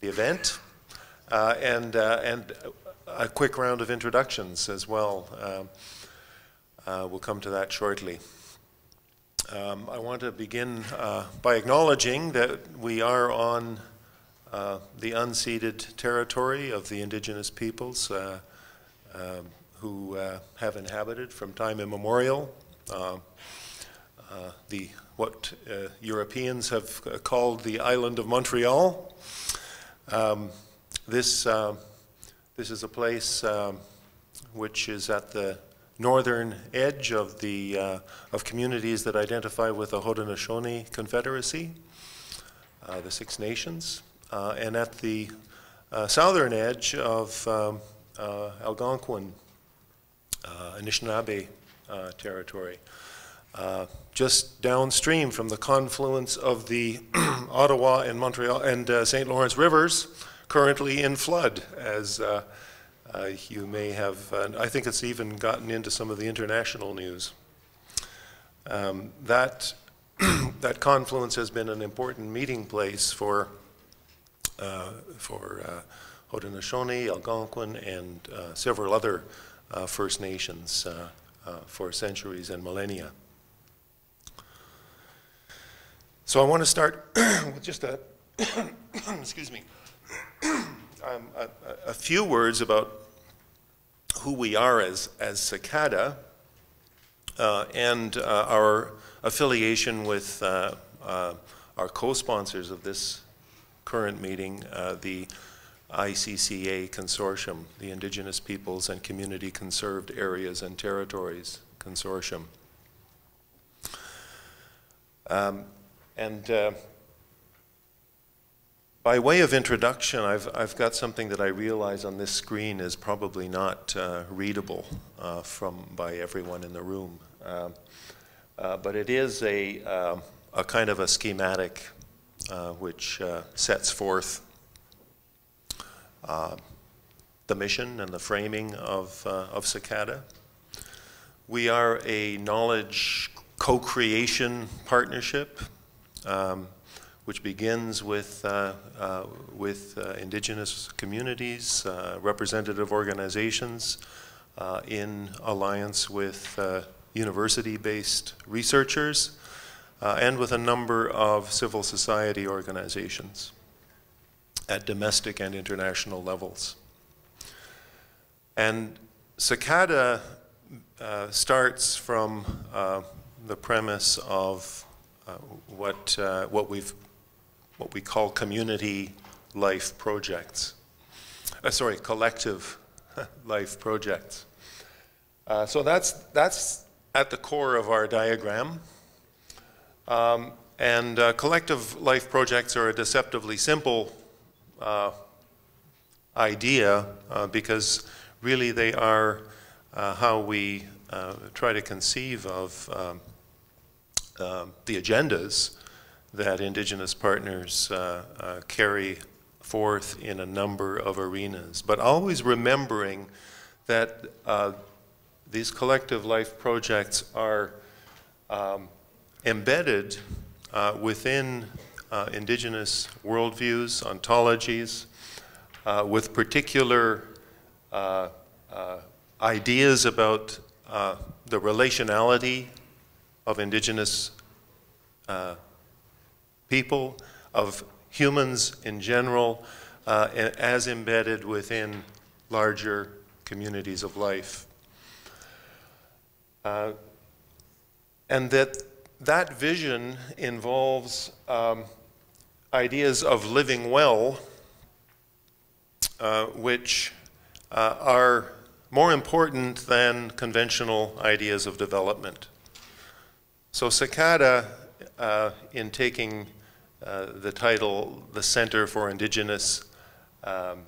the event uh, and, uh, and a quick round of introductions as well. Um, uh, we'll come to that shortly. Um, I want to begin uh, by acknowledging that we are on uh, the unceded territory of the indigenous peoples uh, um, who have inhabited from time immemorial the what Europeans have called the island of Montreal. Um, this, uh, this is a place um, which is at the northern edge of the uh, of communities that identify with the Haudenosaunee Confederacy, uh, the Six Nations, uh, and at the uh, southern edge of um, uh, Algonquin Anishinaabe territory. Just downstream from the confluence of the Ottawa and Montreal and St. Lawrence rivers, currently in flood, as uh, uh, you may have, uh, I think it's even gotten into some of the international news. Um, that, that confluence has been an important meeting place for, uh, for uh, Haudenosaunee, Algonquin, and uh, several other First Nations for centuries and millennia. So I want to start with just a, excuse me, um, a, a, few words about who we are as, as Cicada uh, and uh, our affiliation with uh, uh our co-sponsors of this current meeting, uh, the ICCA Consortium, the Indigenous Peoples and Community Conserved Areas and Territories Consortium. Um, and uh, by way of introduction, I've, I've got something that I realize on this screen is probably not uh, readable uh, from, by everyone in the room. Uh, uh but it is a, um, a kind of a schematic uh, which uh, sets forth the mission and the framing of, of Cicada. We are a knowledge co-creation partnership. Um, which begins with, uh, uh, with uh, indigenous communities, uh, representative organizations, uh, in alliance with uh, university-based researchers, and with a number of civil society organizations at domestic and international levels. And Cicada starts from the premise of uh, what, uh, what we've what we call community life projects. Uh, sorry, collective life projects. Uh, so that's, that's at the core of our diagram. Um, and uh, collective life projects are a deceptively simple uh, idea uh, because really they are uh, how we try to conceive of um, the agendas that Indigenous partners uh, uh, carry forth in a number of arenas, but always remembering that uh, these collective life projects are um, embedded uh, within uh, Indigenous worldviews, ontologies, uh, with particular ideas about the relationality of Indigenous people, of humans in general, uh, as embedded within larger communities of life. Uh, and that that vision involves um, ideas of living well, uh, which uh, are more important than conventional ideas of development. So Cicada, uh, in taking uh, the title, the Center for Indigenous um,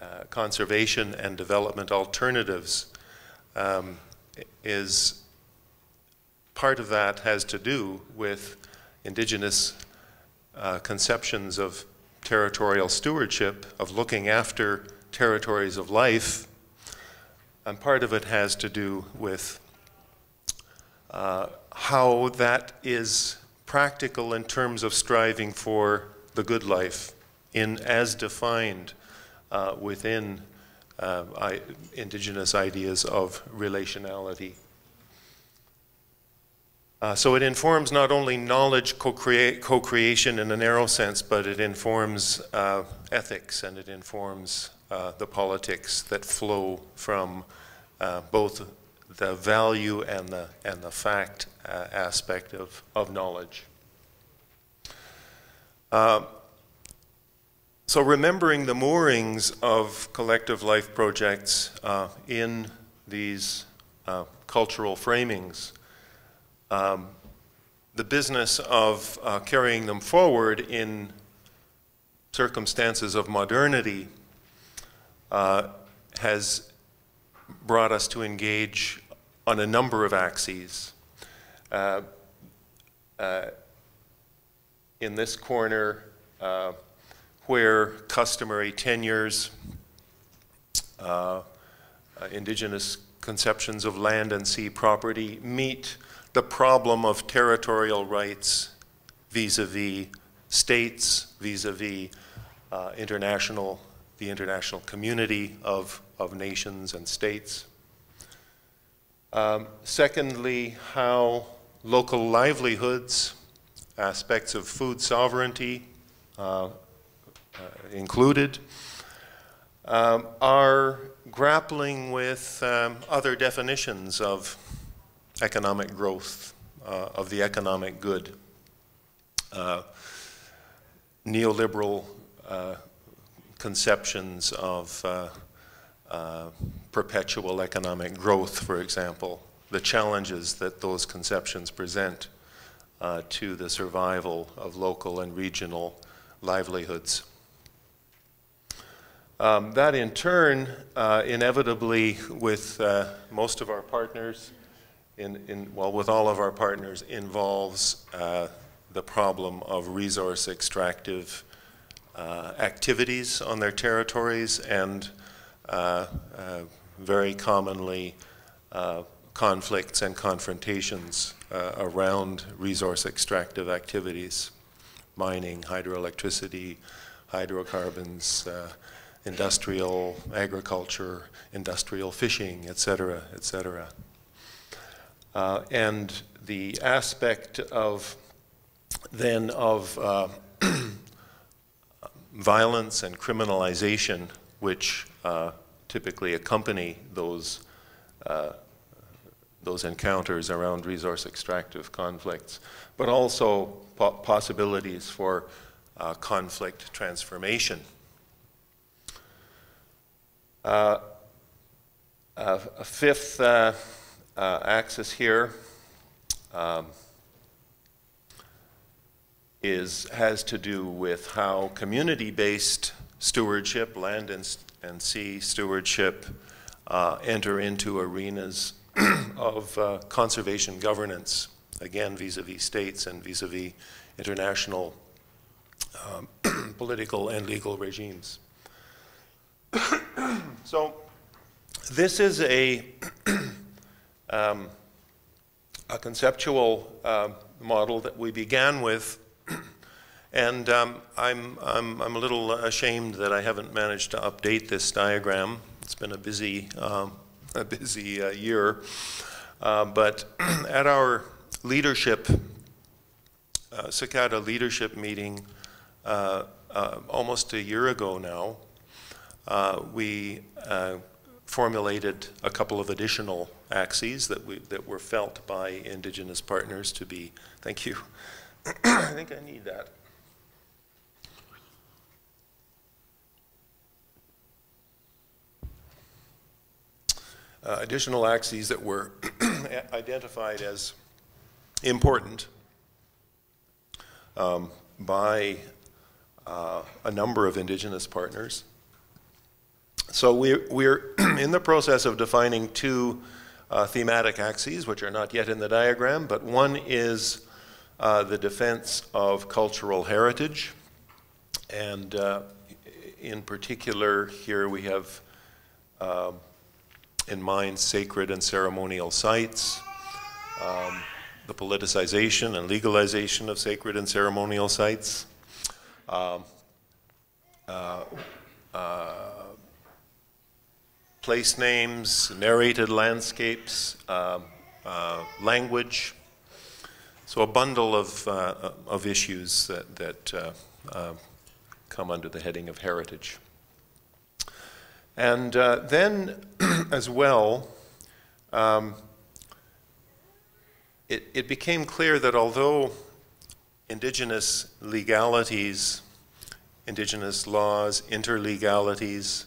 uh, Conservation and Development Alternatives, um, is part of that has to do with indigenous uh, conceptions of territorial stewardship, of looking after territories of life, and part of it has to do with uh, how that is practical in terms of striving for the good life in as defined uh, within uh, I, indigenous ideas of relationality. Uh, so it informs not only knowledge co-creation in a narrow sense, but it informs uh, ethics and it informs uh, the politics that flow from uh, both the value and the, and the fact uh, aspect of, of knowledge. Uh, so remembering the moorings of collective life projects in these cultural framings um, the business of uh, carrying them forward in circumstances of modernity uh, has brought us to engage on a number of axes. Uh, uh in this corner, uh, where customary tenures, uh, indigenous conceptions of land and sea property meet the problem of territorial rights vis-a-vis states, vis-a-vis uh, international, the international community of, of nations and states. Um, secondly, how local livelihoods, aspects of food sovereignty uh, uh, included, um, are grappling with um, other definitions of economic growth, uh, of the economic good. Uh, neoliberal uh, conceptions of uh, uh, perpetual economic growth, for example, the challenges that those conceptions present uh, to the survival of local and regional livelihoods. Um, that in turn, inevitably with most of our partners, in, in, well, with all of our partners, involves uh, the problem of resource extractive uh, activities on their territories and uh, uh very commonly uh, conflicts and confrontations uh, around resource extractive activities, mining, hydroelectricity, hydrocarbons, industrial agriculture, industrial fishing, et cetera, et cetera. Uh, and the aspect of then of uh, violence and criminalization, which uh, typically accompany those uh, those encounters around resource extractive conflicts, but also po possibilities for uh, conflict transformation. Uh, a fifth uh, axis here um, is, has to do with how community-based stewardship, land and, and sea stewardship, uh, enter into arenas of uh, conservation governance, again vis-a-vis -vis states and vis-a-vis -vis international um, political and legal regimes. so this is a um, a conceptual uh, model that we began with. And um, I'm, I'm, I'm a little ashamed that I haven't managed to update this diagram. It's been a busy, um, a busy uh, year. Uh, but at our leadership, uh, Cicada leadership meeting uh, uh, almost a year ago now, uh, we formulated a couple of additional axes that, we, that were felt by Indigenous partners to be, thank you, I think I need that. Uh, additional axes that were identified as important um, by uh, a number of indigenous partners. So we're, we're in the process of defining two uh, thematic axes, which are not yet in the diagram, but one is uh, the defense of cultural heritage. And uh, in particular, here we have um, in mind sacred and ceremonial sites, um, the politicization and legalization of sacred and ceremonial sites, um, uh, uh, place names, narrated landscapes, uh, uh, language. So a bundle of, uh, of issues that, that uh, come under the heading of heritage. And then, as well, um, it, it became clear that although indigenous legalities, indigenous laws, interlegalities,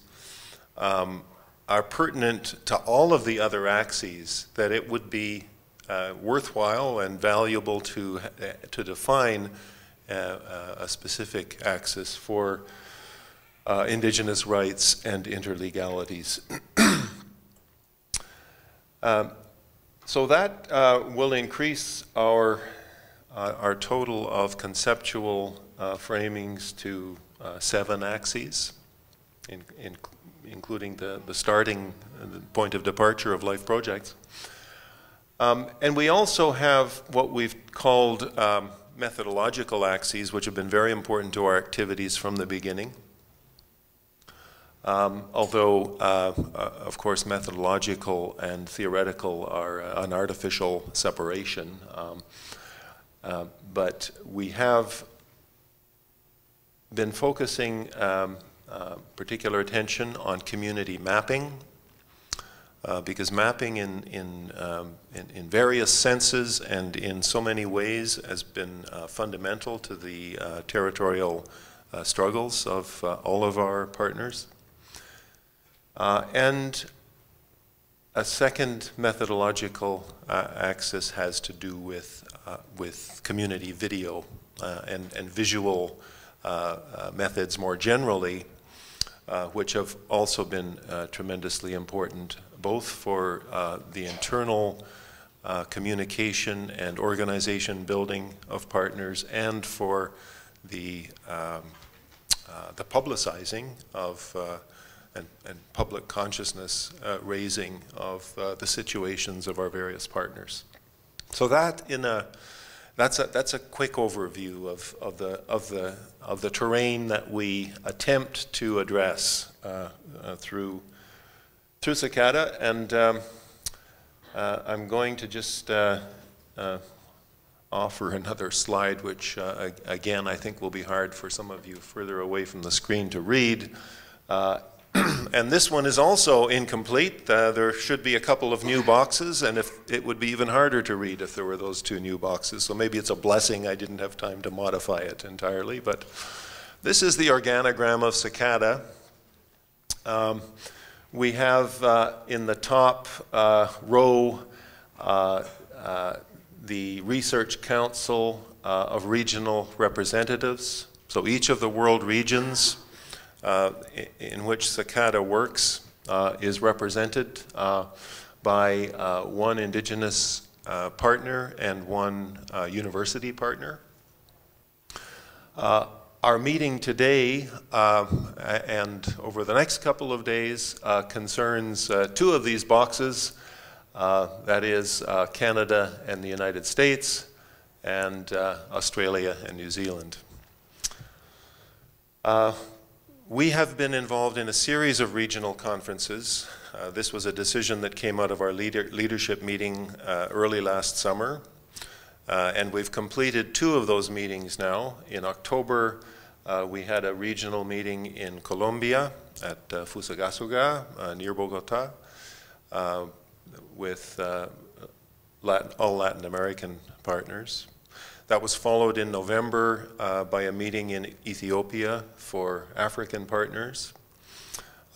um, are pertinent to all of the other axes, that it would be uh, worthwhile and valuable to, uh, to define uh, uh, a specific axis for uh, indigenous rights and interlegalities. um, so that uh, will increase our, our total of conceptual framings to seven axes, in, in, including the, the starting the point of departure of life projects. Um, and we also have what we've called um, methodological axes, which have been very important to our activities from the beginning. Um, although, uh, uh, of course, methodological and theoretical are uh, an artificial separation. Um, uh, but we have been focusing um, uh, particular attention on community mapping, because mapping in, in, um, in, in, various senses and in so many ways has been fundamental to the territorial struggles of all of our partners. And a second methodological axis has to do with, with community video and, and visual methods more generally uh, which have also been uh, tremendously important, both for uh, the internal uh, communication and organization building of partners and for the, um, uh, the publicizing of and, and, public consciousness raising of the situations of our various partners. So that in a that's a, that's a quick overview of, of, the, of, the, of the terrain that we attempt to address uh, uh, through, through CICADA. And um, uh, I'm going to just uh, uh, offer another slide, which uh, again I think will be hard for some of you further away from the screen to read. and this one is also incomplete. Uh, there should be a couple of new boxes, and if it would be even harder to read if there were those two new boxes. So maybe it's a blessing I didn't have time to modify it entirely. But this is the organogram of CICADA. Um, we have uh, in the top uh, row uh, uh, the Research Council uh, of Regional Representatives. So each of the world regions in which CICADA works uh, is represented uh, by one indigenous partner and one university partner. Our meeting today uh, and over the next couple of days uh, concerns uh, two of these boxes, that is Canada and the United States, and Australia and New Zealand. We have been involved in a series of regional conferences. Uh, this was a decision that came out of our leader leadership meeting uh, early last summer. Uh, and we've completed two of those meetings now. In October, uh, we had a regional meeting in Colombia at uh, Fusagasugá uh, near Bogota with Latin, all Latin American partners. That was followed in November uh, by a meeting in Ethiopia for African partners.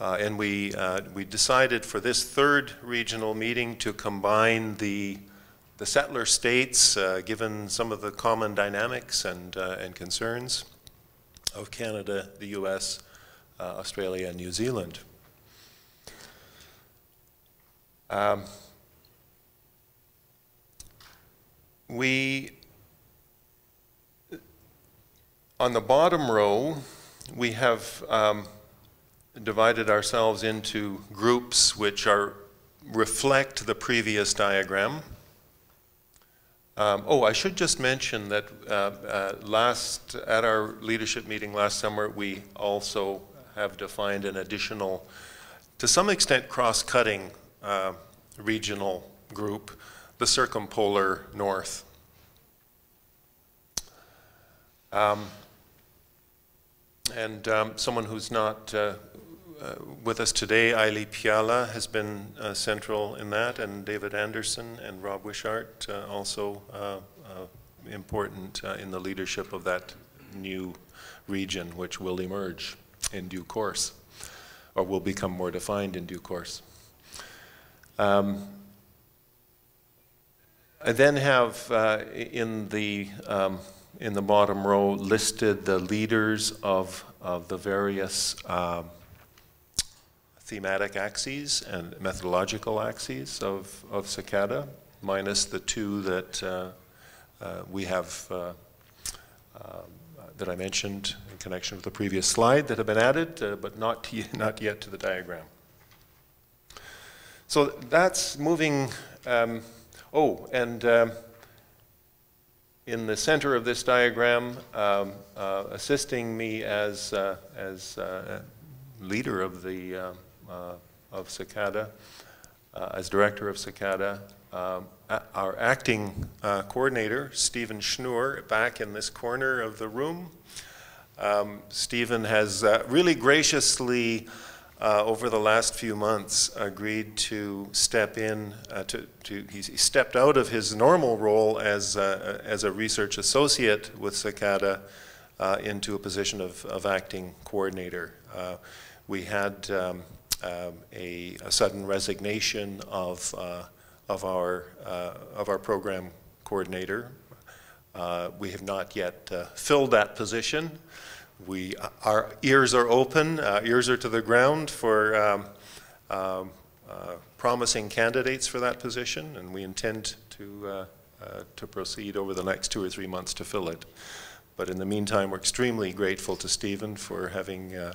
Uh, and we, uh, we decided for this third regional meeting to combine the, the settler states, uh, given some of the common dynamics and, uh, and concerns of Canada, the US, uh, Australia, and New Zealand. Um, we on the bottom row, we have um, divided ourselves into groups which are reflect the previous diagram. Um, oh, I should just mention that uh, uh, last, at our leadership meeting last summer, we also have defined an additional, to some extent, cross-cutting uh, regional group, the Circumpolar North. Um, and um, someone who's not uh, uh, with us today, Aili Pyhälä, has been uh, central in that, and David Anderson and Rob Wishart uh, also uh, uh, important in the leadership of that new region, which will emerge in due course, or will become more defined in due course. Um, I then have in the um, in the bottom row listed the leaders of, of the various um, thematic axes and methodological axes of, of CICADA, minus the two that uh, uh, we have uh, um, that I mentioned in connection with the previous slide that have been added, uh, but not, not yet to the diagram. So that's moving, um, oh, and um, in the center of this diagram, um, uh, assisting me as, uh, as uh, leader of the uh, uh, of CICADA, uh, as director of CICADA, um, our acting coordinator, Stephen Schnur, back in this corner of the room. Um, Stephen has really graciously uh, over the last few months agreed to step in uh, to, to he stepped out of his normal role as uh, as a research associate with CICADA uh, into a position of, of acting coordinator. Uh, we had um, um, a, a, sudden resignation of uh, of our of our program coordinator. we have not yet filled that position we, our ears are open, uh, ears are to the ground for um, um, uh, promising candidates for that position, and we intend to, uh, uh, to proceed over the next two or three months to fill it. But in the meantime, we're extremely grateful to Stephen for having uh,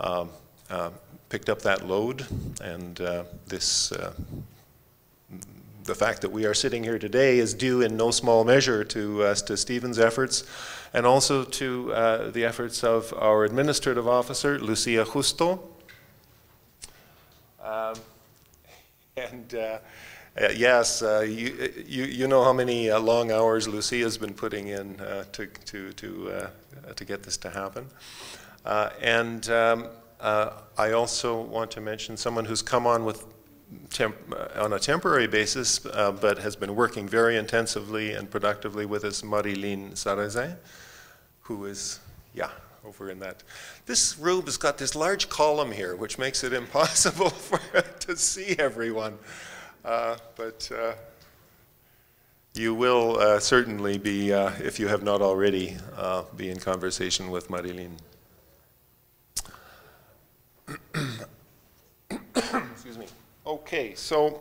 um, uh, picked up that load, and this the fact that we are sitting here today is due in no small measure to, uh, to Stephen's efforts and also to uh, the efforts of our administrative officer, Lucia Justo. Um, and uh, uh yes, uh, you, you, you, know how many uh, long hours Lucia has been putting in to, to, to, to get this to happen. and um, I also want to mention someone who's come on with on a temporary basis, uh, but has been working very intensively and productively with us, Marilyn Sarrazin, who is, yeah, over in that. This room has got this large column here, which makes it impossible for to see everyone. Uh, but uh, you will uh, certainly be, uh, if you have not already, be in conversation with Marilyn. Okay, so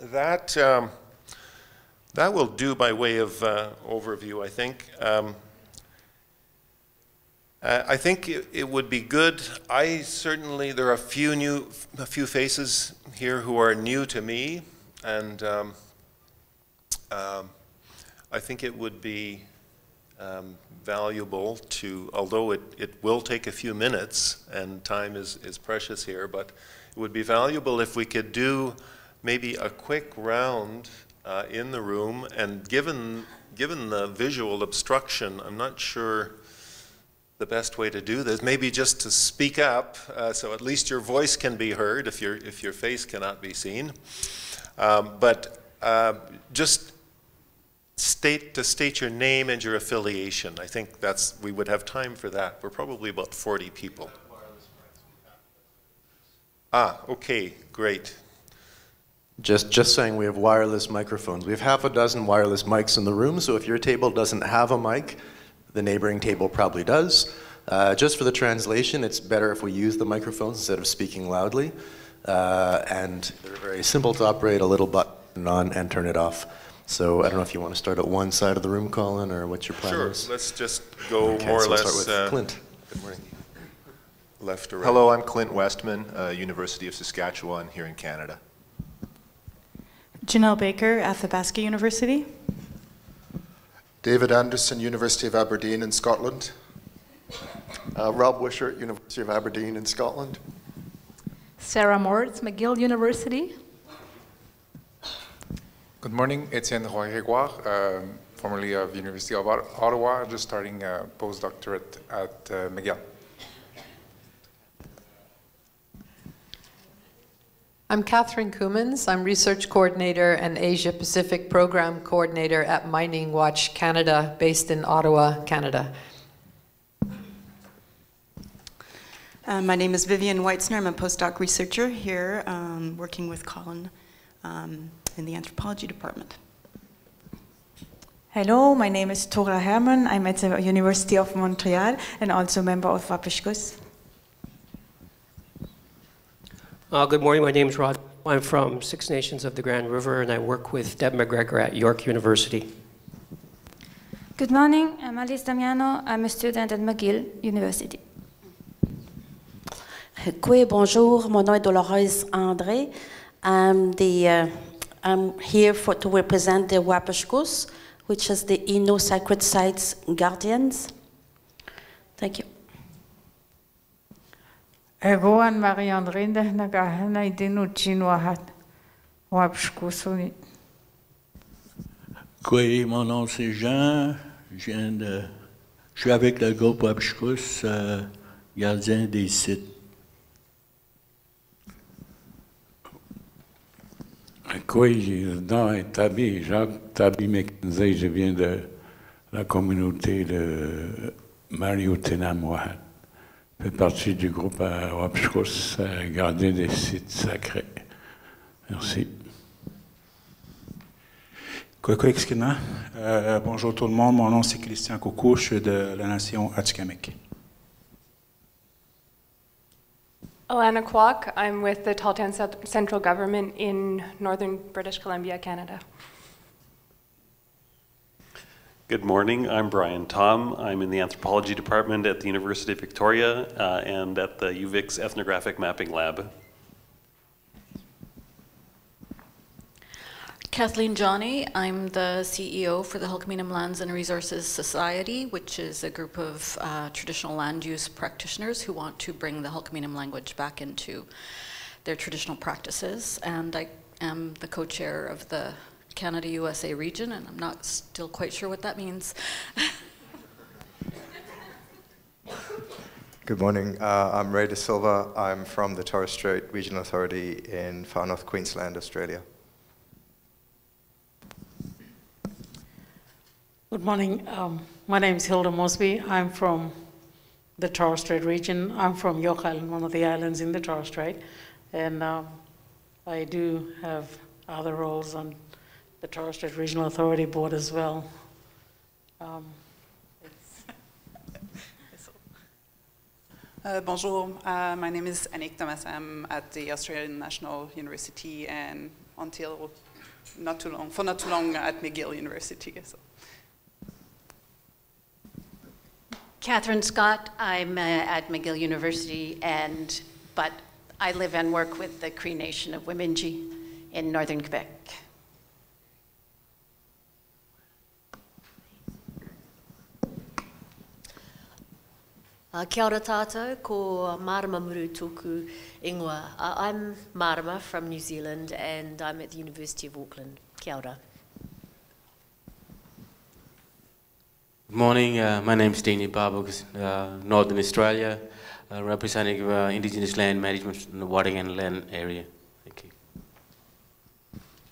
that um, that will do by way of uh, overview, I think. Um, I think it, it, would be good. I certainly there are a few new, a few faces here who are new to me, and um, um I think it would be um, valuable to, although it, it will take a few minutes and time is, is precious here, but it would be valuable if we could do maybe a quick round uh, in the room, and given, given the visual obstruction, I'm not sure the best way to do this. Maybe just to speak up, uh, so at least your voice can be heard if your, if your face cannot be seen. Um, but uh, just state to state your name and your affiliation. I think that's we would have time for that. We're probably about 40 people. Ah, okay, great. Just, just saying we have wireless microphones. We have half a dozen wireless mics in the room, so if your table doesn't have a mic, the neighboring table probably does. Uh, just for the translation, it's better if we use the microphones instead of speaking loudly. Uh, and they're very simple to operate, a little button on and turn it off. So I don't know if you want to start at one side of the room, Colin, or what your plan sure. is. Sure, let's just go okay, more so or less. Start with uh, Clint. Good morning left or right? Hello, I'm Clint Westman, uh, University of Saskatchewan here in Canada. Janelle Baker, Athabasca University. David Anderson, University of Aberdeen in Scotland. Uh, Rob Wishart, University of Aberdeen in Scotland. Sarah Moritz, McGill University. Good morning, Etienne Roy Grégoire, um, formerly of University of Ottawa, just starting a postdoctorate at uh, McGill. I'm Catherine Coumans. I'm Research Coordinator and Asia Pacific Program Coordinator at Mining Watch Canada, based in Ottawa, Canada. Uh, my name is Viviane Weitzner. I'm a postdoc researcher here, um, working with Colin um, in the anthropology department. Hello, my name is Thora Herrmann. I'm at the University of Montreal and also member of Wapishkus. Uh, good morning. My name is Rod. I'm from Six Nations of the Grand River, and I work with Deb McGregor at York University. Good morning. I'm Alice Damiano. I'm a student at McGill University. Oui, bonjour. Mon nom est Dolores André. I'm, the, uh, I'm here for, to represent the Wapishkus, which is the Innu Sacred Sites Guardians. Thank you. Egoan Marie-André nagahana idinu chinoahat Wapishkusuni. Oui, mon nom c'est Jean. Je, viens de, je suis avec le groupe Wapishkus, euh, gardien des sites. Oui, non, Tabi, Jacques Tabi McKenzie, je viens de la communauté de Mario Tenamouat. Je fais partie du groupe à Wapchkos, gardien des sites sacrés. Merci. Euh, bonjour tout le monde, mon nom c'est Christian Coucou, je suis de la nation Atikamek. Alana Kwok. I'm with the Tahltan Cent- Central Government in northern British Columbia, Canada. Good morning. I'm Brian Thom. I'm in the anthropology department at the University of Victoria uh, and at the UVIC's Ethnographic Mapping Lab. Kathleen Johnny, I'm the CEO for the Hul'qumi'num Lands and Resources Society, which is a group of uh, traditional land use practitioners who want to bring the Hul'qumi'num language back into their traditional practices. And I am the co chair of the Canada USA region, and I'm not still quite sure what that means. Good morning. Uh, I'm Ray De Silva. I'm from the Torres Strait Regional Authority in Far North Queensland, Australia. Good morning. Um, my name is Hilda Mosby. I'm from the Torres Strait region. I'm from York Island, one of the islands in the Torres Strait. And um, I do have other roles on the Torres Strait Regional Authority Board as well. Um, Uh, bonjour, uh, my name is Anik Thomas. I'm at the Australian National University and until not too long, for not too long at McGill University. So. Catherine Scott. I'm uh, at McGill University, and but I live and work with the Cree Nation of Wemindji in northern Quebec. Uh, kia ora tātou, ko Marama Muru tōku ingoa. Uh, I'm Marama from New Zealand and I'm at the University of Auckland. Kia ora. Good morning, uh, my name is Dean Yibarbuk, uh, Northern Australia, uh, representing uh, Indigenous land management in the Warddeken land area. Thank you.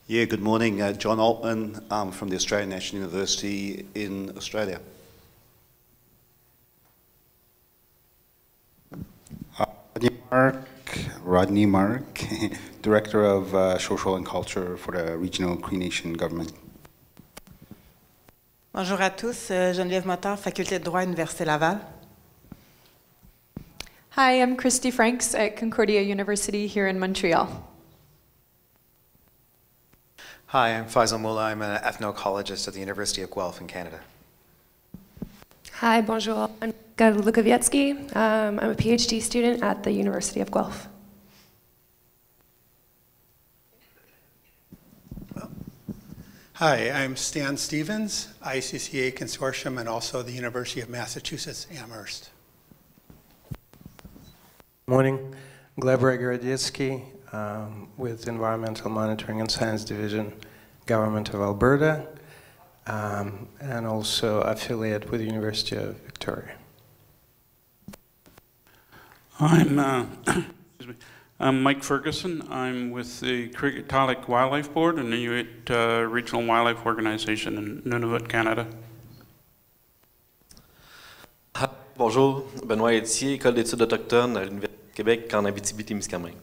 Yeah, good morning. Uh, Jon Altman um, from the Australian National University in Australia. Rodney Mark, Rodney Mark, Director of uh, Social and Culture for the Regional Cree Nation Government. Bonjour à tous, euh, Geneviève Motard, Faculté de droit, Université Laval. Hi, I'm Christy Franks at Concordia University here in Montreal. Hi, I'm Faisal Moola. I'm an ethnoecologist at the University of Guelph in Canada. Hi, bonjour. I'm Gad Lukowiecki. Um, I'm a PhD student at the University of Guelph. Hi, I'm Stan Stevens, ICCA Consortium, and also the University of Massachusetts Amherst. Morning, Gleb Raygorodetsky um, with Environmental Monitoring and Science Division, Government of Alberta, um, and also affiliate with the University of Victoria. I'm, uh, excuse me. I'm Mike Ferguson. I'm with the Qikiqtaaluk Wildlife Board, an Inuit uh, regional wildlife organization in Nunavut, Canada. Bonjour, Benoît Éthier, École d'études autochtones à l'Université du Québec en Abitibi-Témiscamingue.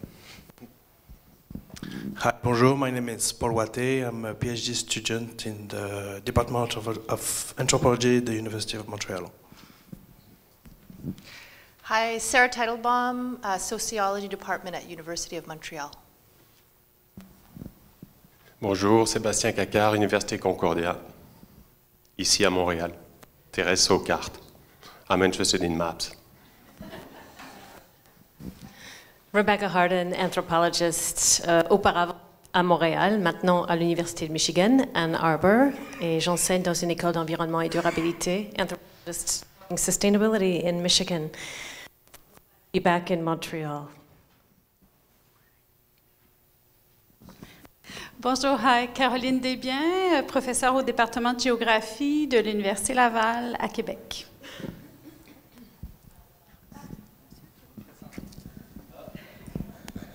Hi, bonjour. My name is Paul Watte. I'm a PhD student in the Department of, of Anthropology at the University of Montreal. Hi, Sarah Teitelbaum, uh, Sociology Department at University of Montreal. Bonjour, Sébastien Cacard, Université Concordia, ici à Montréal. Thérèse aux cartes. I'm interested in maps. Rebecca Harden, anthropologist uh, auparavant à Montréal, maintenant à l'Université de Michigan, Ann Arbor, et j'enseigne dans une école d'environnement et durabilité, anthropologist in sustainability in Michigan. Be back in Montreal. Bonjour, hi, Caroline Desbiens, professeure au département de géographie de l'Université Laval à Québec.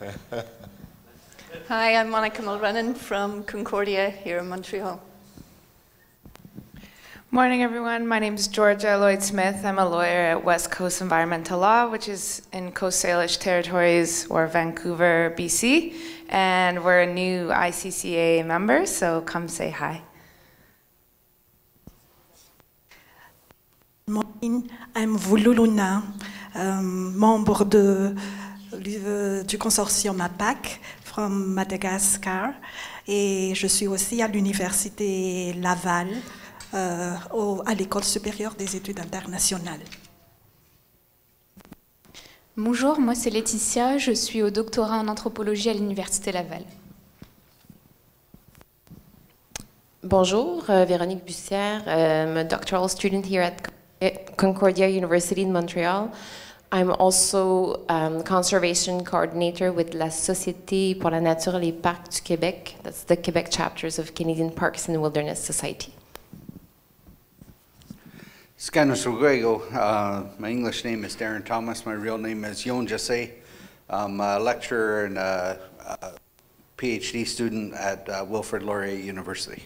Hi, I'm Monica Mulrennan from Concordia here in Montreal. Morning, everyone. My name is Georgia Lloyd Smith. I'm a lawyer at West Coast Environmental Law, which is in Coast Salish Territories or Vancouver, BC. And we're a new ICCA member, so come say hi. Good Morning, I'm Vululuna, um, membre de, du consortium APAC from Madagascar. Et je suis aussi à l'Université Laval, euh, au, à l'École supérieure des études internationales. Bonjour, moi c'est Laetitia, je suis au doctorat en anthropologie à l'Université Laval. Bonjour, uh, Véronique Bussière. I'm a doctoral student here at Concordia University in Montreal. I'm also um, conservation coordinator with La Société pour la Nature et les Parcs du Québec. That's the Quebec chapters of Canadian Parks and Wilderness Society. Scanos Ruego. Uh, my English name is Darren Thomas. My real name is Yon Jase. I'm a lecturer and a, a PhD student at uh, Wilfrid Laurier University.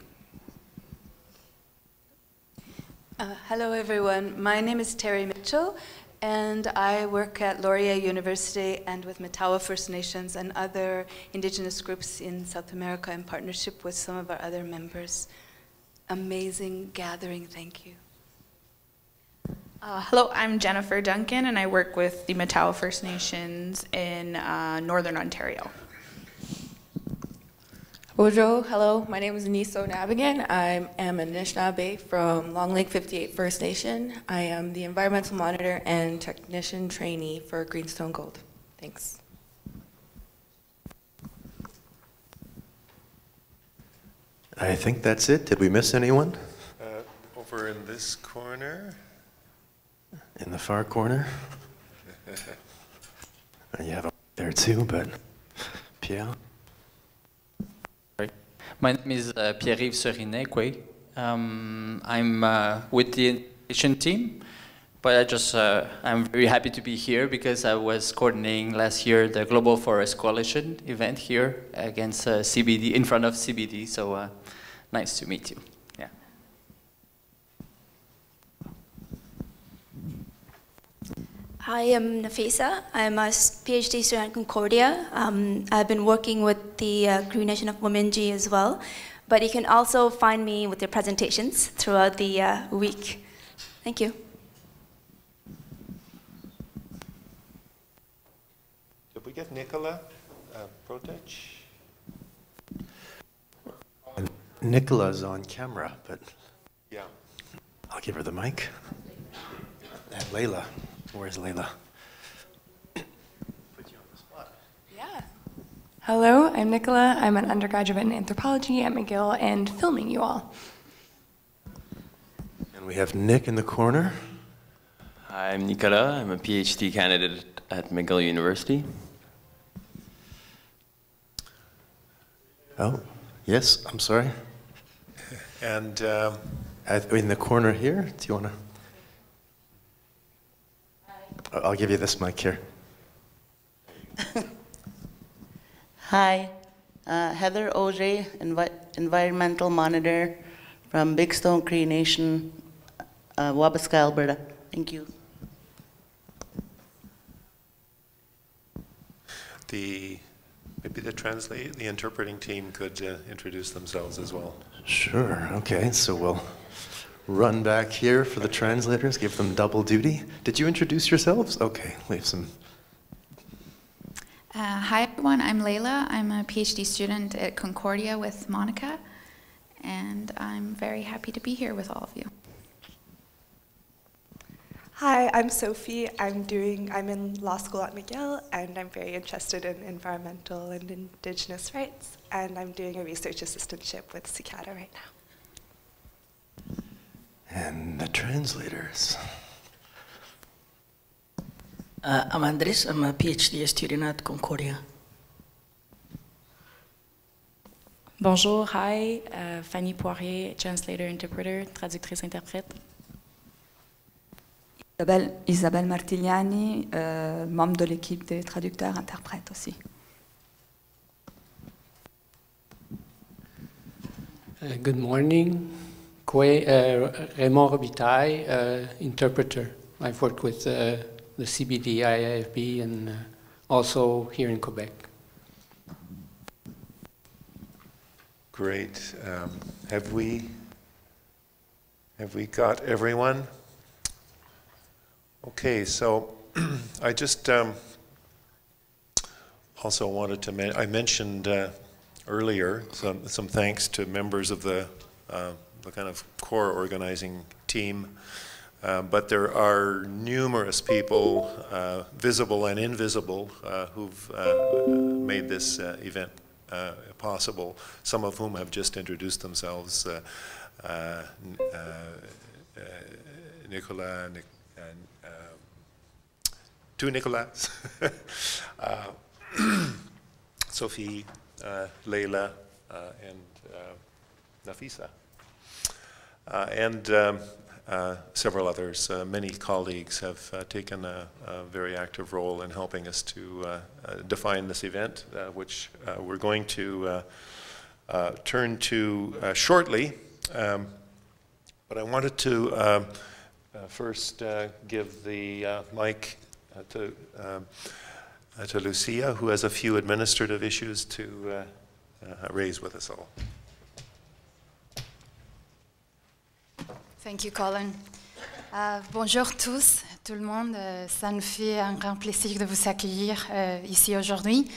Uh, hello, everyone. My name is Terry Mitchell, and I work at Laurier University and with Matawa First Nations and other indigenous groups in South America in partnership with some of our other members. Amazing gathering. Thank you. Uh, hello, I'm Jennifer Duncan, and I work with the Matawa First Nations in uh, Northern Ontario. Bonjour, hello, my name is Niso Navigan. I am a Anishinaabe from Long Lake 58 First Nation. I am the environmental monitor and technician trainee for Greenstone Gold. Thanks. I think that's it. Did we miss anyone? Uh, over in this corner. In the far corner? you have a there too, but Pierre? My name is uh, Pierre-Yves Serinet um, I'm uh, with the Asian team, but I just, uh, I'm very happy to be here because I was coordinating last year the Global Forest Coalition event here against uh, CBD, in front of CBD, so uh, nice to meet you. Hi, I'm Nafisa. I'm a PhD student at Concordia. Um, I've been working with the uh, Cree Nation of Wemindji as well, but you can also find me with your presentations throughout the uh, week. Thank you. Did we get Nicola uh, Protech? Nicola's on camera, but Yeah. I'll give her the mic. And Layla. Where's Layla? Yeah. Hello, I'm Nicola. I'm an undergraduate in anthropology at McGill and filming you all. And we have Nick in the corner. Hi, I'm Nicola. I'm a PhD candidate at McGill University. Oh, yes, I'm sorry. And um, in the corner here, do you want to? I'll give you this mic here. Hi, uh, Heather Oj, envi environmental monitor from Big Stone Cree Nation, uh, Wabasca, Alberta. Thank you. The maybe the translate the interpreting team could uh, introduce themselves as well. Sure. Okay. So we'll run back here for the translators. Give them double duty. Did you introduce yourselves? Okay. We have some Uh, hi everyone, I'm Layla. I'm a PhD student at Concordia with Monica, and I'm very happy to be here with all of you. Hi, I'm Sophie. I'm doing I'm in law school at McGill and I'm very interested in environmental and indigenous rights and I'm doing a research assistantship with Cicada right now. And the translators. Uh, I'm Andres. I'm a PhD student at Concordia. Bonjour, hi, uh, Fanny Poirier, translator, interpreter, traductrice, interprète. Isabelle, Isabelle Martigliani, euh, membre de l'équipe des traducteurs interprètes aussi. Uh, good morning. Kwe, uh, Raymond Robitaille, uh, interpreter. I've worked with uh, the CBD, IAFB, and uh, also here in Quebec. Great. Um, have we have we got everyone? Okay, so I just um, also wanted to men- I mentioned uh, earlier some some thanks to members of the uh, the kind of core organizing team. Uh, but there are numerous people, uh, visible and invisible, uh, who've uh, made this uh, event uh, possible, some of whom have just introduced themselves. Nicola, Nic- two Nicolas, Sophie, Leila, and Nafisa. And um, uh, several others, uh, many colleagues have uh, taken a, a, very active role in helping us to uh, uh, define this event, uh, which we're going to turn to shortly. Um, but I wanted to um, first give the mic to, to Lucia, who has a few administrative issues to raise with us all. Thank you, Colin. Uh, bonjour tous, tout le monde. Uh, ça nous fait un grand plaisir de vous accueillir uh, ici aujourd'hui.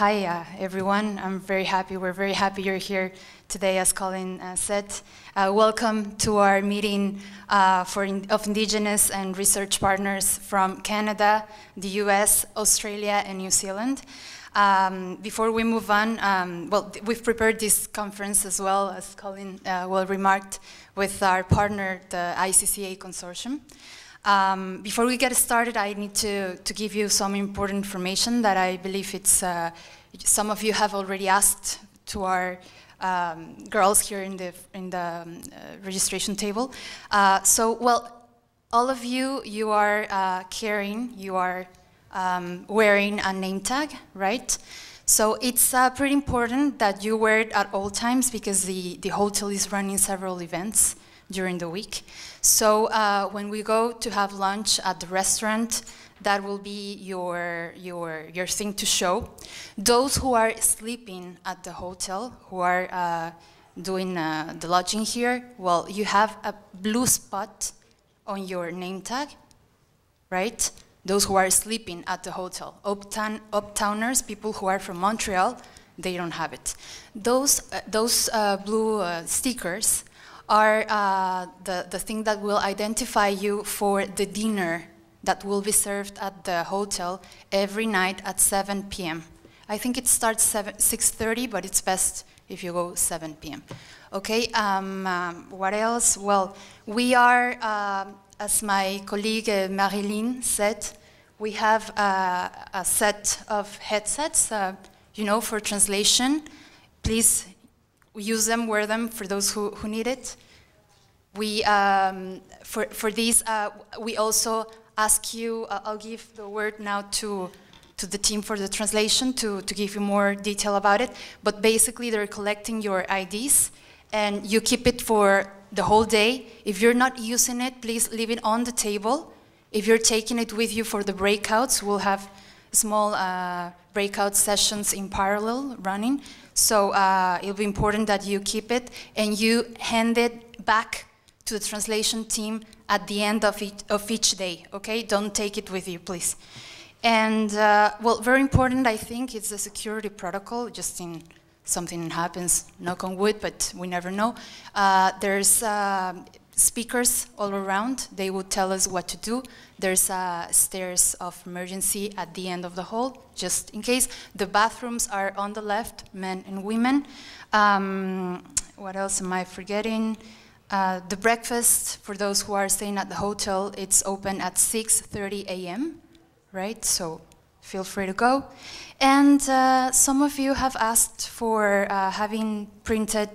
Hi, uh, everyone. I'm very happy. We're very happy you're here today, as Colin uh, said. Uh, welcome to our meeting for in of Indigenous and research partners from Canada, the U.S., Australia, and New Zealand. Um, before we move on, um, well, we've prepared this conference as well, as Colin uh, well remarked, with our partner, the ICCA consortium. Um, before we get started, I need to, to give you some important information that I believe it's, uh, some of you have already asked to our um, girls here in the, in the um, uh, registration table. Uh, so, well, all of you, you are uh, carrying, you are um, wearing a name tag, right? So it's uh, pretty important that you wear it at all times because the, the hotel is running several events during the week. So uh, when we go to have lunch at the restaurant, that will be your, your, your thing to show. Those who are sleeping at the hotel, who are uh, doing uh, the lodging here, well, you have a blue spot on your name tag, right? Those who are sleeping at the hotel. Uptown, uptowners, people who are from Montreal, they don't have it. Those, uh, those uh, blue uh, stickers are uh, the, the thing that will identify you for the dinner that will be served at the hotel every night at 7 p.m. I think it starts 7, 6.30, but it's best if you go 7 p.m. Okay, um, um, what else? Well, we are, uh, as my colleague uh, Marilyn said, we have uh, a set of headsets, uh, you know, for translation. Please use them, wear them for those who, who need it. We, um, for, for these, uh, we also ask you, uh, I'll give the word now to, to the team for the translation to, to give you more detail about it. But basically, they're collecting your IDs and you keep it for the whole day. If you're not using it, please leave it on the table. If you're taking it with you for the breakouts, we'll have small uh, breakout sessions in parallel running. So uh, it'll be important that you keep it and you hand it back to the translation team at the end of each, of each day, okay? Don't take it with you, please. And, uh, well, very important, I think, is the security protocol, just in something happens, knock on wood, but we never know. Uh, there's uh, speakers all around. They will tell us what to do. There's uh, stairs of emergency at the end of the hall, just in case. The bathrooms are on the left, men and women. Um, what else am I forgetting? Uh, the breakfast, for those who are staying at the hotel, it's open at 6.30 a.m., right? So feel free to go. And uh, some of you have asked for uh, having printed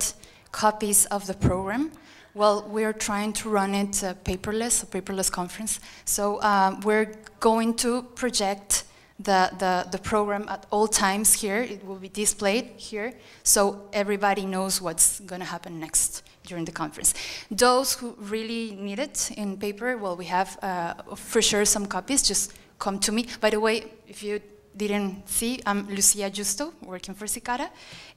copies of the program. Well, we're trying to run it uh, paperless, a paperless conference. So um, we're going to project the, the, the program at all times here. It will be displayed here, so everybody knows what's going to happen next during the conference. Those who really need it in paper, well, we have uh, for sure some copies. Just come to me. By the way, if you didn't see, I'm Lucia Justo, working for Cicada.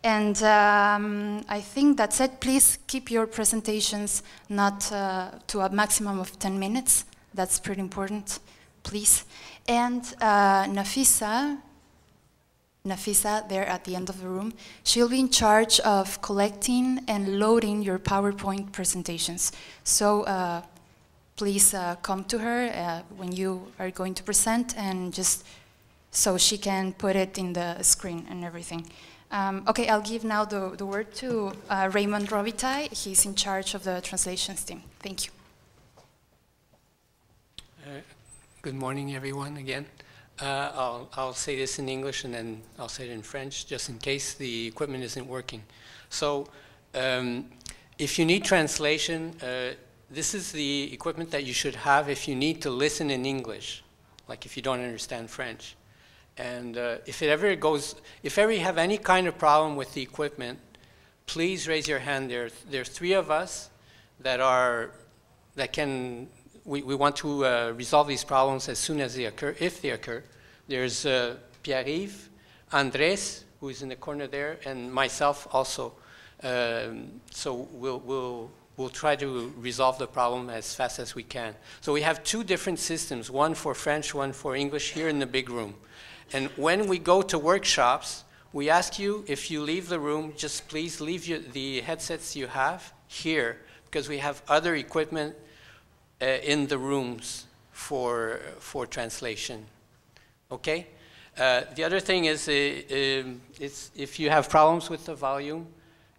And um, I think that's it. Please keep your presentations not uh, to a maximum of 10 minutes. That's pretty important, please. And uh, Nafisa, Nafisa, there at the end of the room, she'll be in charge of collecting and loading your PowerPoint presentations. So uh, please uh, come to her uh, when you are going to present and just so she can put it in the screen and everything. Um, okay, I'll give now the, the word to uh, Raymond Robitaille. He's in charge of the translations team. Thank you. Uh, good morning, everyone, again. Uh, I'll, I'll say this in English and then I'll say it in French, just in case the equipment isn't working. So, um, if you need translation, uh, this is the equipment that you should have if you need to listen in English, like if you don't understand French. And uh, if it ever goes, if ever you have any kind of problem with the equipment, please raise your hand. There, there are three of us that are, that can, we, we want to uh, resolve these problems as soon as they occur, if they occur. There's uh, Pierre-Yves, Andres, who is in the corner there, and myself also. Um, so we'll, we'll, we'll try to resolve the problem as fast as we can. So we have two different systems, one for French, one for English, here in the big room. And when we go to workshops, we ask you if you leave the room, just please leave the headsets you have here because we have other equipment uh, in the rooms for, for translation. Okay? Uh, the other thing is uh, um, it's, if you have problems with the volume,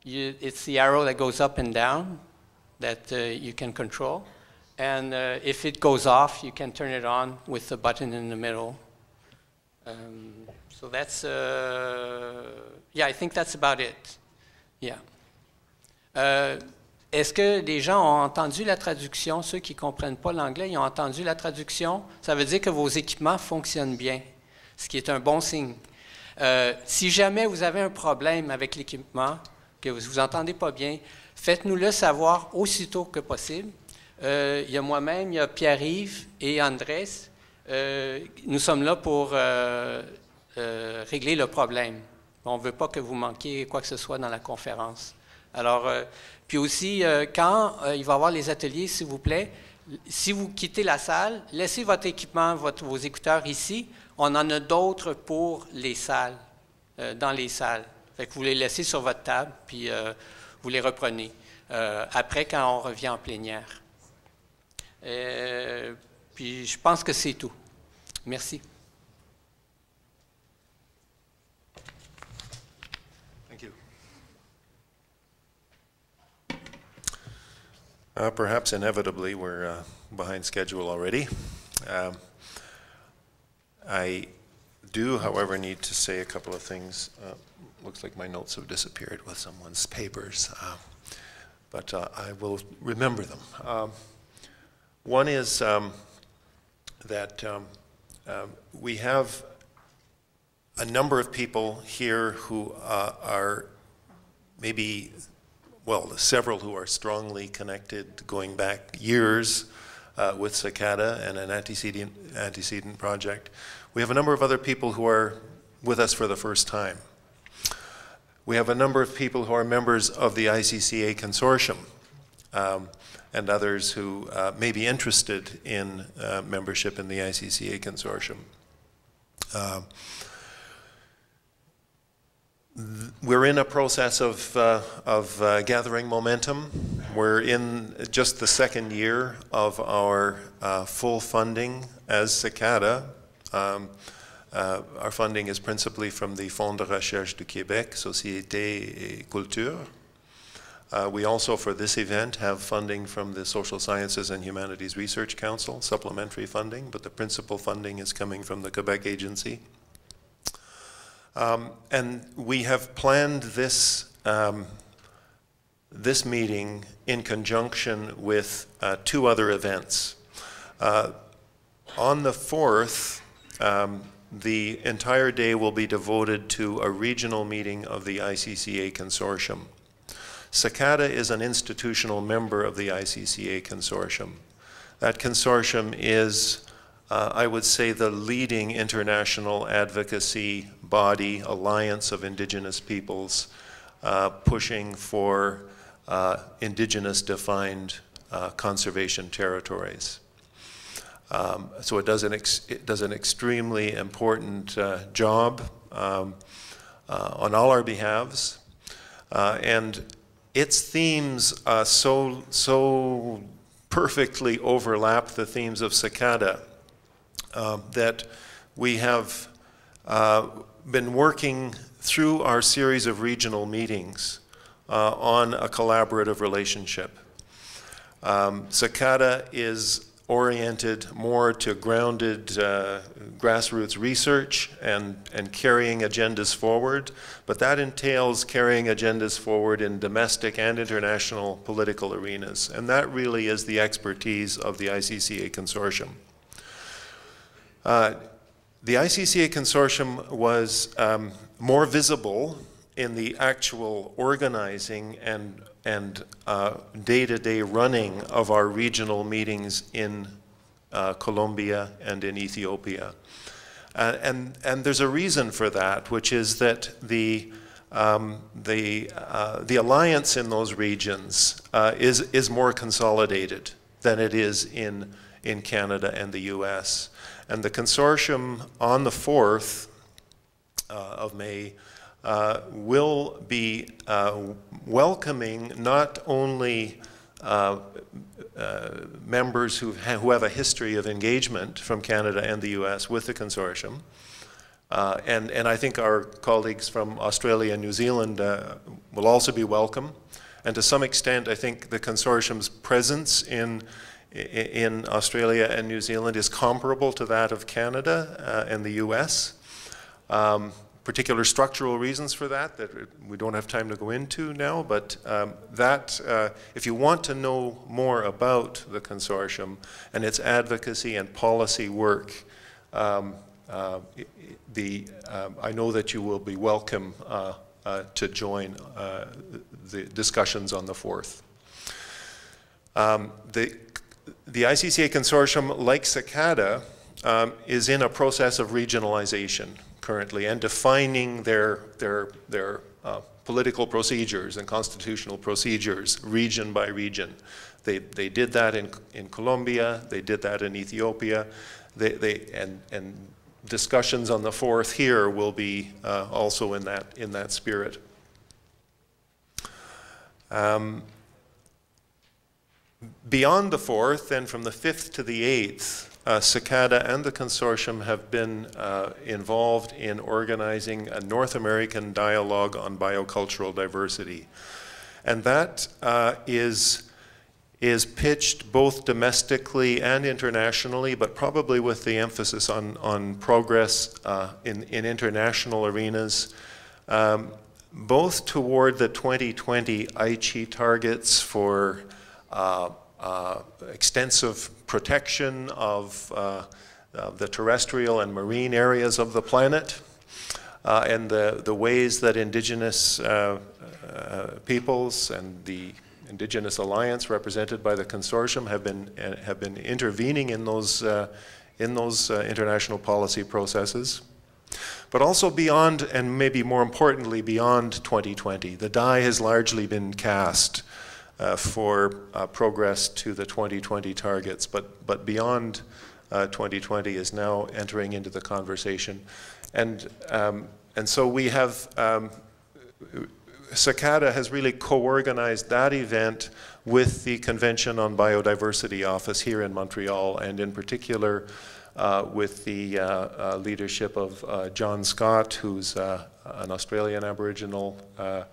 you, it's the arrow that goes up and down that uh, you can control. And uh, if it goes off, you can turn it on with the button in the middle. Um, so that's, uh, yeah, I think that's about it. Yeah. Euh, Est-ce que des gens ont entendu la traduction? Ceux qui ne comprennent pas l'anglais, ils ont entendu la traduction? Ça veut dire que vos équipements fonctionnent bien, ce qui est un bon signe. Euh, si jamais vous avez un problème avec l'équipement, que vous ne vous entendez pas bien, faites-nous le savoir aussitôt que possible. Euh, il y a moi-même, il y a Pierre-Yves et Andrés euh, nous sommes là pour euh, régler le problème. On ne veut pas que vous manquiez quoi que ce soit dans la conférence. Alors, puis aussi, quand il va y avoir les ateliers, s'il vous plaît, si vous quittez la salle, laissez votre équipement, vos écouteurs ici. On en a d'autres pour les salles, dans les salles. Vous les laissez sur votre table, puis vous les reprenez. Euh, après, quand on revient en plénière. Euh, je pense que c'est tout. Merci. Uh, perhaps inevitably, we're uh, behind schedule already. Um, I do, however, need to say a couple of things. Uh, looks like my notes have disappeared with someone's papers, uh, but uh, I will remember them. Um, one is um, that um, um, we have a number of people here who uh, are maybe well, several who are strongly connected going back years uh, with CICADA and an antecedent, antecedent project. We have a number of other people who are with us for the first time. We have a number of people who are members of the ICCA consortium um, and others who uh, may be interested in uh, membership in the ICCA consortium. Uh, we're in a process of, uh, of uh, gathering momentum. We're in just the second year of our uh, full funding as CICADA. Um, uh, our funding is principally from the Fonds de Recherche du Québec, Société et Culture. Uh, we also, for this event, have funding from the Social Sciences and Humanities Research Council, supplementary funding, but the principal funding is coming from the Quebec Agency. Um, and we have planned this, um, this meeting in conjunction with uh, two other events. Uh, on the 4th, um, the entire day will be devoted to a regional meeting of the ICCA consortium. CICADA is an institutional member of the ICCA consortium. That consortium is, uh, I would say, the leading international advocacy body, alliance of indigenous peoples, uh, pushing for uh, indigenous defined uh, conservation territories. Um, so it does, an it does an extremely important uh, job um, uh, on all our behalves. Uh, and its themes so, so perfectly overlap the themes of CICADA um, that we have uh, been working through our series of regional meetings uh, on a collaborative relationship. Um, CICADA is oriented more to grounded uh, grassroots research and, and carrying agendas forward, but that entails carrying agendas forward in domestic and international political arenas, and that really is the expertise of the ICCA consortium. Uh, the ICCA consortium was um, more visible in the actual organizing and and uh, day-to-day -day running of our regional meetings in uh, Colombia and in Ethiopia. Uh, and, and there's a reason for that, which is that the, um, the, the alliance in those regions is, is more consolidated than it is in, in Canada and the US. And the consortium on the 4th uh, of May uh, will be uh, welcoming not only uh, uh, members who who have a history of engagement from Canada and the US with the consortium, uh, and, and I think our colleagues from Australia and New Zealand will also be welcome. And to some extent, I think the consortium's presence in in Australia and New Zealand is comparable to that of Canada uh, and the US. Um, particular structural reasons for that that we don't have time to go into now, but um, that, uh, if you want to know more about the consortium and its advocacy and policy work, um, uh, the, um, I know that you will be welcome uh, uh to join uh, the discussions on the 4th. Um, the, the ICCA consortium, like CICADA, um, is in a process of regionalization currently and defining their, their, their uh, political procedures and constitutional procedures region by region. They, they did that in, in Colombia, they did that in Ethiopia, they, they, and, and discussions on the 4th here will be uh, also in that, in that spirit. Um, beyond the 4th, and from the 5th to the 8th, uh, CICADA and the consortium have been uh, involved in organizing a North American dialogue on biocultural diversity. And that uh, is, is pitched both domestically and internationally, but probably with the emphasis on, on progress uh, in, in international arenas, um, both toward the 2020 Aichi targets for uh, uh, extensive protection of uh, the terrestrial and marine areas of the planet, uh, and the, the ways that indigenous uh, peoples and the Indigenous Alliance, represented by the consortium, have been uh, have been intervening in those uh, in those uh, international policy processes. But also beyond, and maybe more importantly, beyond 2020, the die has largely been cast uh, for uh, progress to the 2020 targets. But but beyond 2020 is now entering into the conversation, and um, and so we have. Um, CICADA has really co-organized that event with the Convention on Biodiversity office here in Montreal, and in particular uh, with the uh, uh, leadership of uh, John Scott, who's uh, an Australian Aboriginal uh,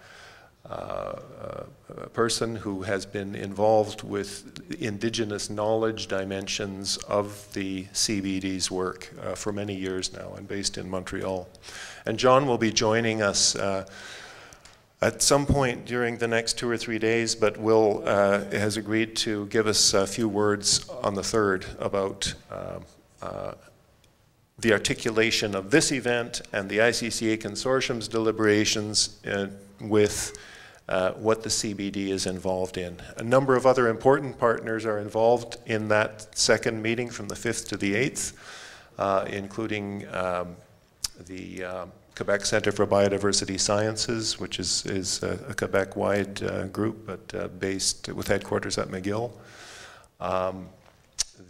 person who has been involved with indigenous knowledge dimensions of the CBD's work for many years now and based in Montreal. And John will be joining us at some point during the next two or three days, but Will uh, has agreed to give us a few words on the third about uh, uh, the articulation of this event and the ICCA consortium's deliberations uh, with uh, what the CBD is involved in. A number of other important partners are involved in that second meeting from the 5th to the 8th, uh, including um, the um, Quebec Centre for Biodiversity Sciences, which is, is a, a Quebec-wide uh, group, but uh, based with headquarters at McGill. Um,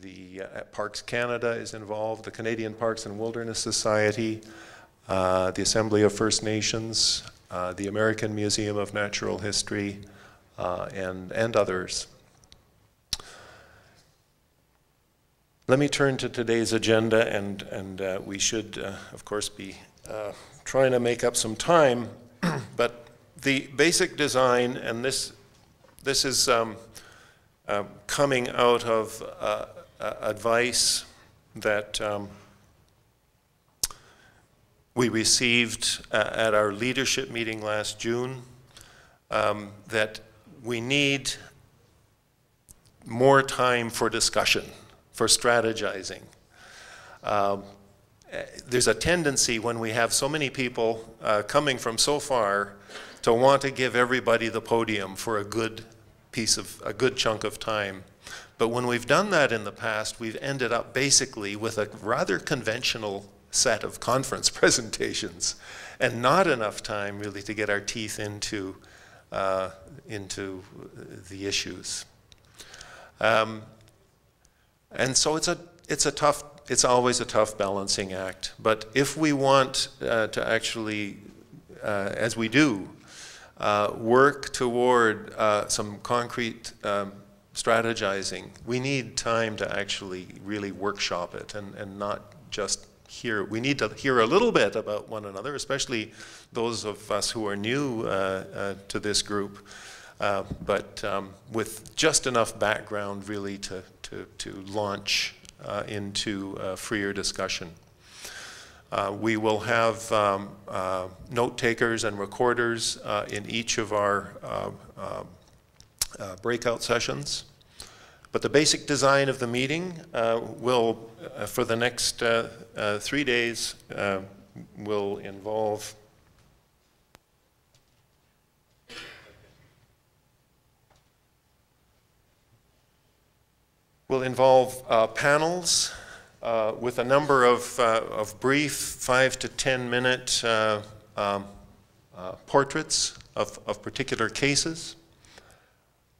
the uh, Parks Canada is involved, the Canadian Parks and Wilderness Society, uh, the Assembly of First Nations, uh, the American Museum of Natural History, uh, and, and others. Let me turn to today's agenda, and, and we should, of course, be uh, trying to make up some time, but the basic design, and this, this is um, uh, coming out of uh, advice that um, we received uh, at our leadership meeting last June, um, that we need more time for discussion, for strategizing. Um, there's a tendency when we have so many people uh, coming from so far to want to give everybody the podium for a good piece of, a good chunk of time. But when we've done that in the past, we've ended up basically with a rather conventional set of conference presentations and not enough time really to get our teeth into, uh, into the issues. Um, and so it's a, it's a tough it's always a tough balancing act. But if we want uh, to actually, uh, as we do, uh, work toward uh, some concrete um, strategizing, we need time to actually really workshop it and, and not just hear. We need to hear a little bit about one another, especially those of us who are new uh, uh, to this group. but um, with just enough background really to, to, to launch uh, into uh, freer discussion. Uh, we will have um, uh, note takers and recorders uh, in each of our uh, breakout sessions. But the basic design of the meeting will, for the next three days, will involve will involve uh, panels uh, with a number of, uh, of brief five to 10 minute uh, um, uh, portraits of, of particular cases,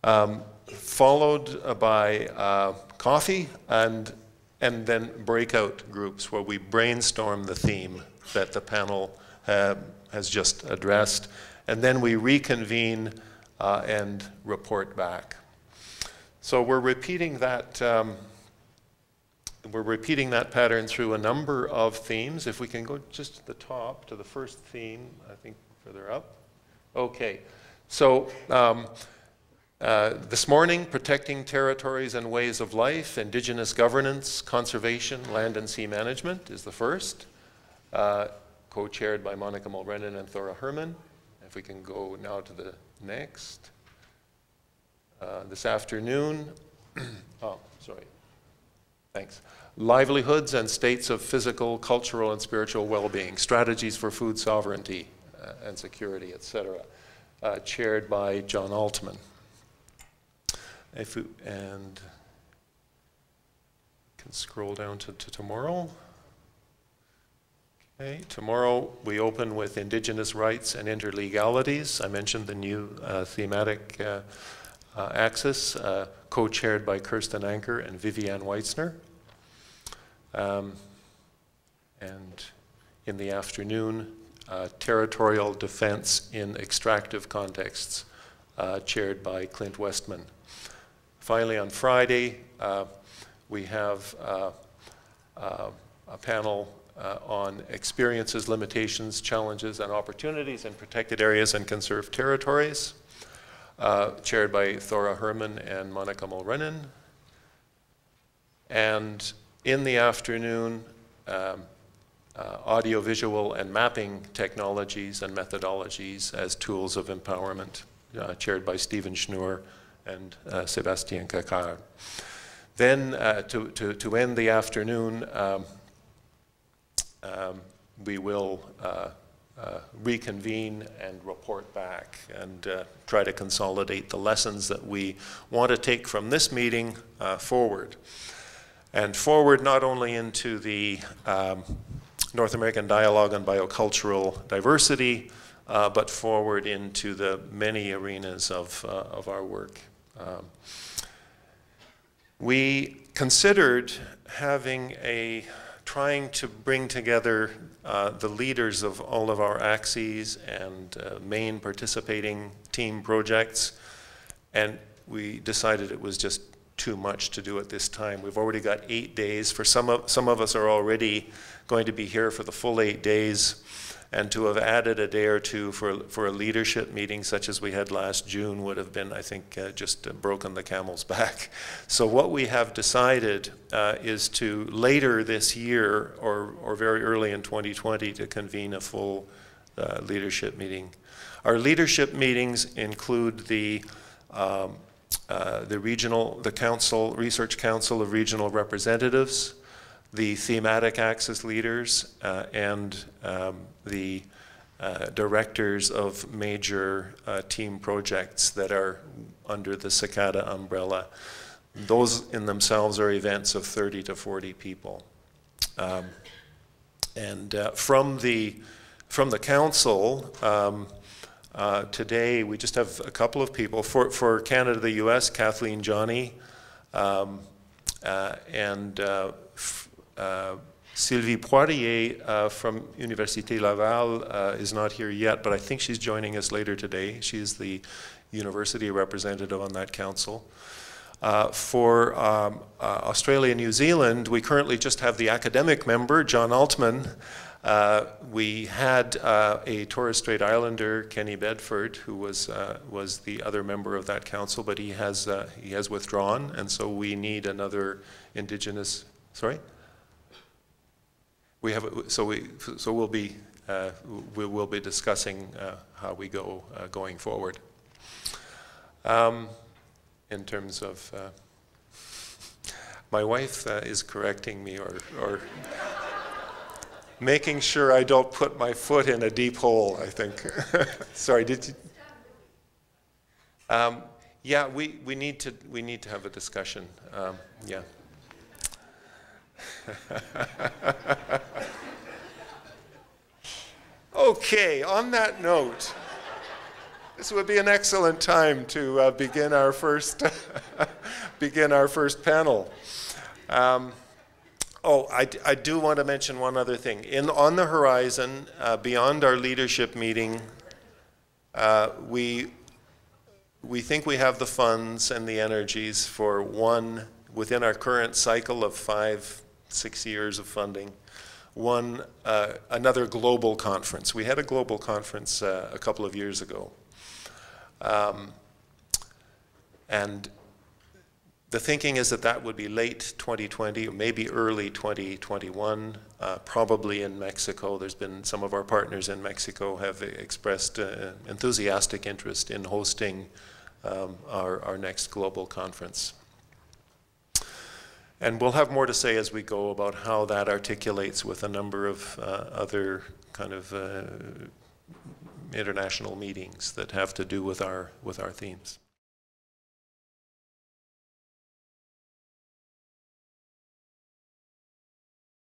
um, followed by uh, coffee and, and then breakout groups where we brainstorm the theme that the panel has just addressed, and then we reconvene and report back. So we're repeating that. Um, we're repeating that pattern through a number of themes. If we can go just to the top, to the first theme, I think further up. Okay, so um, Uh, this morning, Protecting Territories and Ways of Life, Indigenous Governance, Conservation, Land and Sea Management is the first, uh, co-chaired by Monica Mulrennan and Thora Herrmann. If we can go now to the next. Uh, this afternoon, oh, sorry, thanks. Livelihoods and States of Physical, Cultural, and Spiritual Well-Being, Strategies for Food Sovereignty uh, and Security, etc., uh, chaired by Jon Altman. If we, and can scroll down to, to tomorrow. Okay, tomorrow we open with Indigenous rights and interlegalities. I mentioned the new uh, thematic uh, uh, axis, uh, co-chaired by Kirsten Anker and Viviane Weitzner. Um, and in the afternoon, uh, territorial defense in extractive contexts, uh, chaired by Clint Westman. Finally, on Friday, uh, we have uh, uh, a panel uh, on experiences, limitations, challenges, and opportunities in protected areas and conserved territories, uh, chaired by Thora Herrmann and Monica Mulrennan. And in the afternoon, um, uh, audiovisual and mapping technologies and methodologies as tools of empowerment, chaired by Stephen Schnur and uh, Sébastien Caquard. Then uh, to, to, to end the afternoon, um, um, we will uh, uh reconvene and report back and uh, try to consolidate the lessons that we want to take from this meeting uh, forward. And forward not only into the um, North American Dialogue on Biocultural Diversity, uh, but forward into the many arenas of, uh, of our work. Um, we considered having a, trying to bring together uh, the leaders of all of our axes and uh, main participating team projects, and we decided it was just too much to do at this time. We've already got eight days. For some of, some of us are already going to be here for the full eight days and to have added a day or two for, for a leadership meeting such as we had last June would have been, I think, uh, just uh, broken the camel's back. So what we have decided uh, is to later this year or, or very early in 2020 to convene a full uh, leadership meeting. Our leadership meetings include the um, uh, the regional, the council, research council of regional representatives, the thematic axis leaders uh, and um, the uh, directors of major uh, team projects that are under the CICADA umbrella. Those in themselves are events of 30 to 40 people. Um, and uh, from the from the council, um, uh, today we just have a couple of people. For, for Canada, the US, Kathleen Johnny, um, uh, and Sylvie Poirier uh, from Université Laval uh, is not here yet, but I think she's joining us later today. She's the university representative on that council. Uh, for um, uh, Australia New Zealand, we currently just have the academic member, Jon Altman. Uh, we had a Torres Strait Islander, Kenny Bedford, who was, was the other member of that council, but he has, he has withdrawn, and so we need another Indigenous, sorry? We have so we so we'll be uh, we will be discussing uh, how we go uh, going forward. Um, in terms of uh, my wife uh, is correcting me or or making sure I don't put my foot in a deep hole. I think. Sorry, did you? Um, yeah, we, we need to we need to have a discussion. Um, yeah. okay, on that note, this would be an excellent time to uh, begin our first begin our first panel. Um, oh, I, I, do want to mention one other thing. In on the horizon, uh, beyond our leadership meeting, uh, we we think we have the funds and the energies for one within our current cycle of five six years of funding, one uh, another global conference. We had a global conference uh, a couple of years ago. Um, And the thinking is that that would be late 2020 or maybe early 2021, uh, probably in Mexico. There's been some of our partners in Mexico have expressed uh, enthusiastic interest in hosting um, our, our next global conference. And we'll have more to say as we go about how that articulates with a number of uh, other kind of uh, international meetings that have to do with our, with our themes.